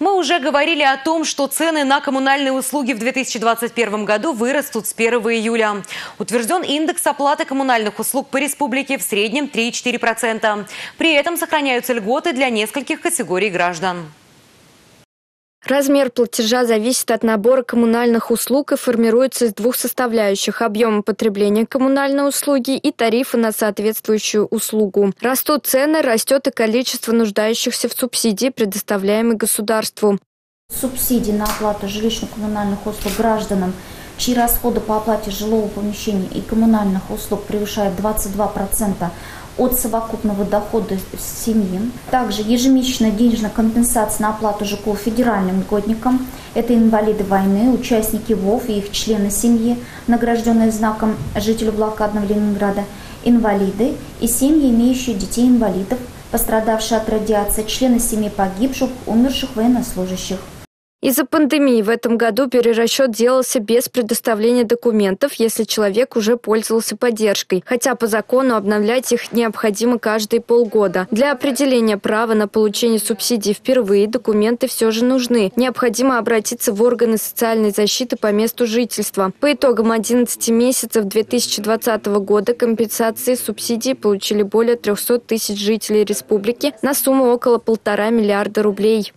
Мы уже говорили о том, что цены на коммунальные услуги в 2021 году вырастут с 1 июля. Утвержден индекс оплаты коммунальных услуг по республике в среднем 3-4%. При этом сохраняются льготы для нескольких категорий граждан. Размер платежа зависит от набора коммунальных услуг и формируется из двух составляющих – объема потребления коммунальной услуги и тарифа на соответствующую услугу. Растут цены, растет и количество нуждающихся в субсидии, предоставляемой государству. Субсидии на оплату жилищно-коммунальных услуг гражданам, чьи расходы по оплате жилого помещения и коммунальных услуг превышают 22%, от совокупного дохода семьи. Также ежемесячная денежная компенсация на оплату ЖКО федеральным льготникам. Это инвалиды войны, участники ВОВ и их члены семьи, награжденные знаком жителю блокадного Ленинграда, инвалиды и семьи, имеющие детей-инвалидов, пострадавшие от радиации, члены семьи погибших, умерших военнослужащих. Из-за пандемии в этом году перерасчет делался без предоставления документов, если человек уже пользовался поддержкой, хотя по закону обновлять их необходимо каждые полгода. Для определения права на получение субсидий впервые документы все же нужны. Необходимо обратиться в органы социальной защиты по месту жительства. По итогам 11 месяцев 2020 года компенсации субсидий получили более 300 тысяч жителей республики на сумму около полтора миллиарда рублей.